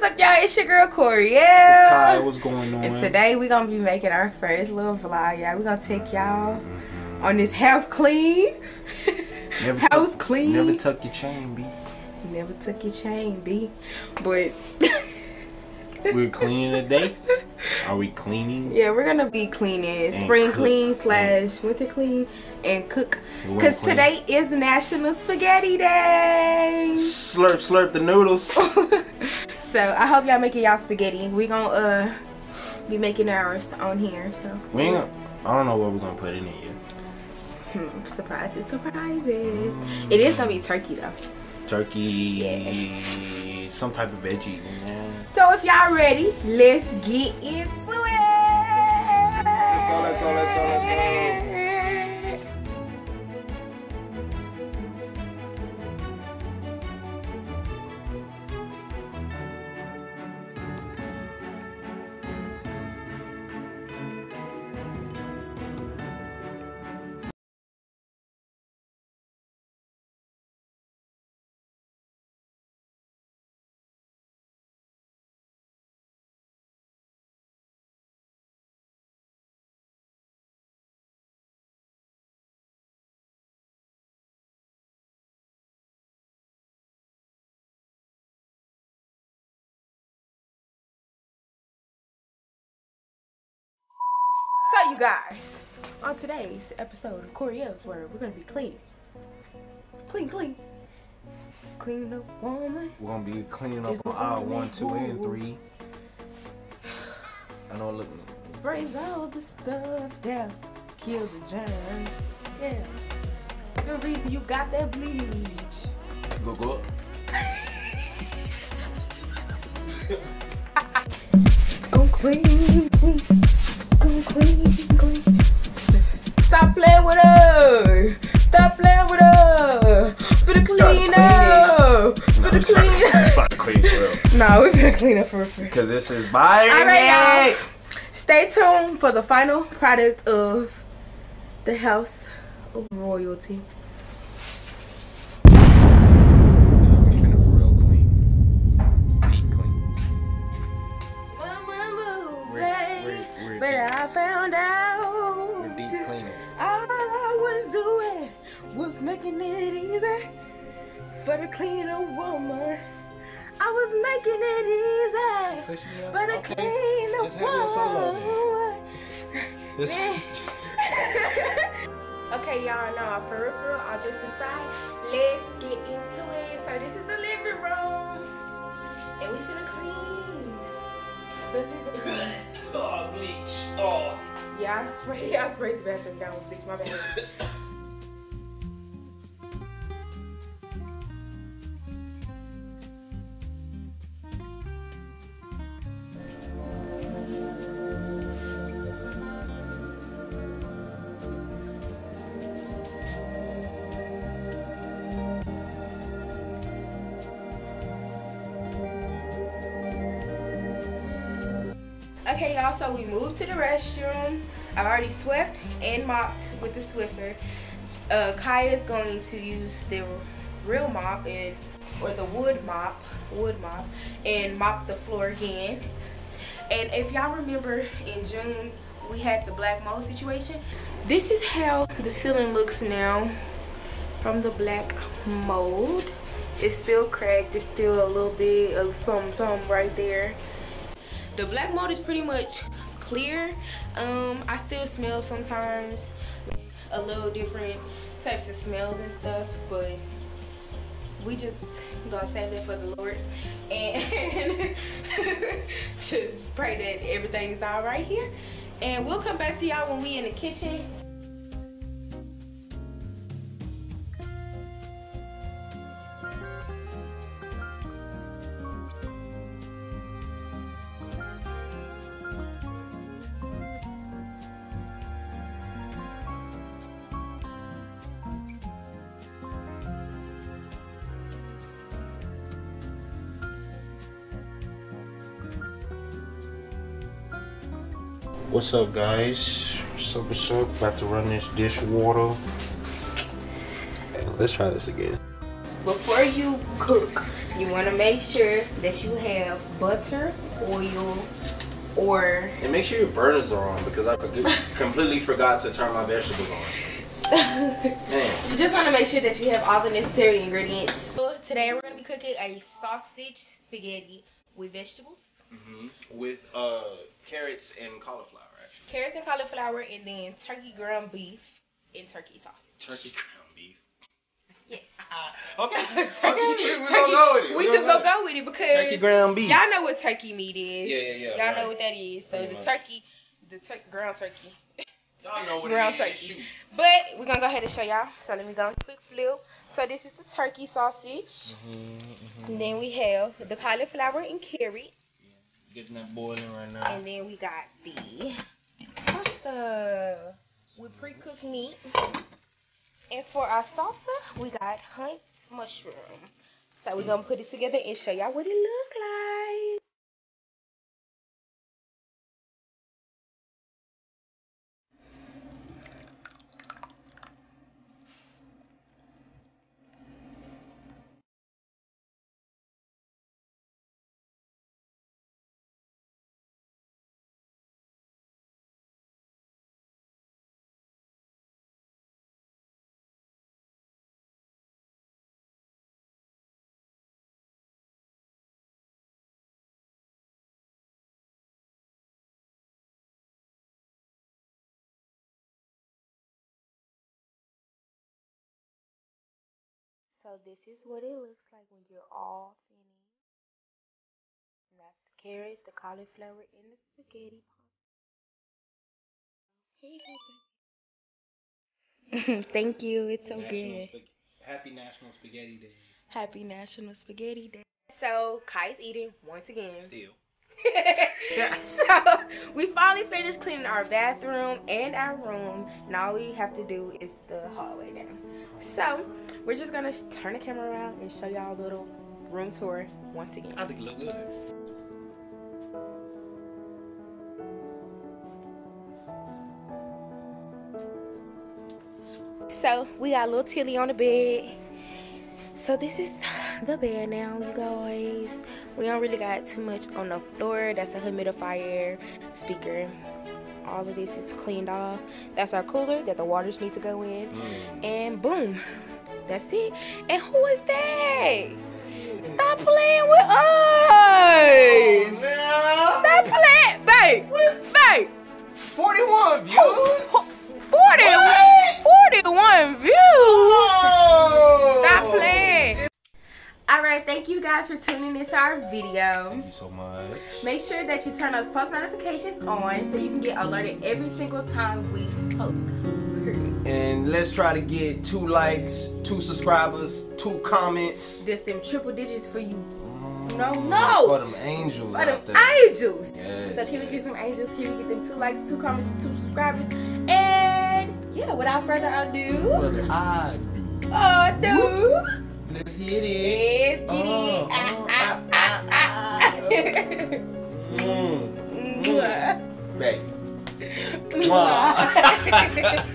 what's up, y'all? It's your girl Corey. It's Kai. Yeah. What's going on? And today we're gonna be making our first little vlog, y'all. We're gonna take y'all mm-hmm. on this house clean. never house tuck- clean. Never tuck your chain, B. Never tuck your chain, B. But We're cleaning today. Are we cleaning? yeah, we're gonna be cleaning spring clean mm. slash winter clean and cook. Cause clean. today is National Spaghetti Day. Slurp, slurp the noodles. So I hope y'all making y'all spaghetti. We gonna uh be making ours on here. So We ain't. Gonna, I don't know what we're gonna put in it yet. hmm, surprises, surprises. It is gonna be turkey though. Turkey, Yeah. some type of veggie. Man. So if y'all ready, let's get into it. Let's go, let's go, let's go, let's You guys, on today's episode of Koriel's Word, we're gonna be cleaning. Clean, clean. Clean up woman. We're gonna be cleaning up on aisle one, two, and three. I know. Look. Sprays all the stuff down. Kills the germs. Yeah. The reason you got that bleach. Go go. Go clean, clean. Go clean, clean. No, we're gonna clean up for free. Cause this is Byron. All right, y'all. Stay tuned for the final product of the House of Royalty. Push me up. for the Okay. cleaner Just have your solo, woman. This. okay, y'all know for real, for real, I'll just decide. Let's get into it. So this is the living room, and we finna clean the living room. oh, bleach. Oh. Yeah, I sprayed. I sprayed the bathroom down with bleach. My bad. Okay, y'all, so we moved to the restroom. I've already swept and mopped with the Swiffer. Uh, Kaya is going to use the real mop and or the wood mop, wood mop, and mop the floor again. And if y'all remember in June, we had the black mold situation. This is how the ceiling looks now from the black mold. It's still cracked. It's still a little bit of some some right there. The black mold is pretty much clear. Um, I still smell sometimes a little different types of smells and stuff, but we just gonna save that for the Lord and just pray that everything is all right here. And we'll come back to y'all when we in the kitchen. What's up, guys? What's up, what's up? About to run this dishwater. Hey, let's try this again. before you cook, you want to make sure that you have butter, oil, or And make sure your burners are on because I completely forgot to turn my vegetables on. Man. you just want to make sure that you have all the necessary ingredients. So today we're going to be cooking a sausage spaghetti with vegetables, hmm With uh carrots and cauliflower actually. carrots and cauliflower, and then turkey ground beef and turkey sausage. Turkey ground beef. Yes. okay. turkey, okay, we turkey- gonna go with it. We just gonna go with it because Turkey ground beef. y'all know what turkey meat is. Yeah, yeah, yeah. Y'all right. know what that is. So Pretty the much. turkey, the tur- ground turkey. Y'all know what ground it is. turkey. Shoot. But we're gonna go ahead and show y'all. So let me go quick flip. So this is the turkey sausage. Mm-hmm, And then we have the cauliflower and carrot. Getting that boiling right now. And then we got the pasta with pre-cooked meat. And for our salsa, we got hunt mushroom. So we're gonna put it together and show y'all what it look So this is what it looks like when you're all finished. And that's the carrots, the cauliflower, and the spaghetti pasta. Thank you. It's so National good. Spag- Happy National Spaghetti Day. Happy National Spaghetti Day. So Kai's eating once again. Still. so we finally finished cleaning our bathroom and our room. Now all we have to do is the hallway now. So we're just gonna turn the camera around and show y'all a little room tour once again. I think it look good. So we got a little Tilly on the bed. So this is the bed now, you guys. We don't really got too much on the floor. That's a humidifier, speaker. All of this is cleaned off. That's our cooler that the waters need to go in. Mm. And boom, that's it. And who is that? Stop playing with us. Oh, Stop playing, babe. Babe. 41 views? 40, What? 41 views. Oh! Stop playing. All right, thank you guys for tuning into our video. Thank you so much. Make sure that you turn those post notifications on so you can get alerted every single time we post. Period. And let's try to get two likes, two subscribers, two comments. This them triple digits for you. No, no. For no. them angels For out them there. angels. Yes, so can we get some angels? Can we get them two likes, two comments, two subscribers? And yeah, without further ado, Whether I do. oh, do. Let's hit it. Let's get it. Uh, Ah, uh, ah, ah, ah, ah. Mm. Baby. Mwah.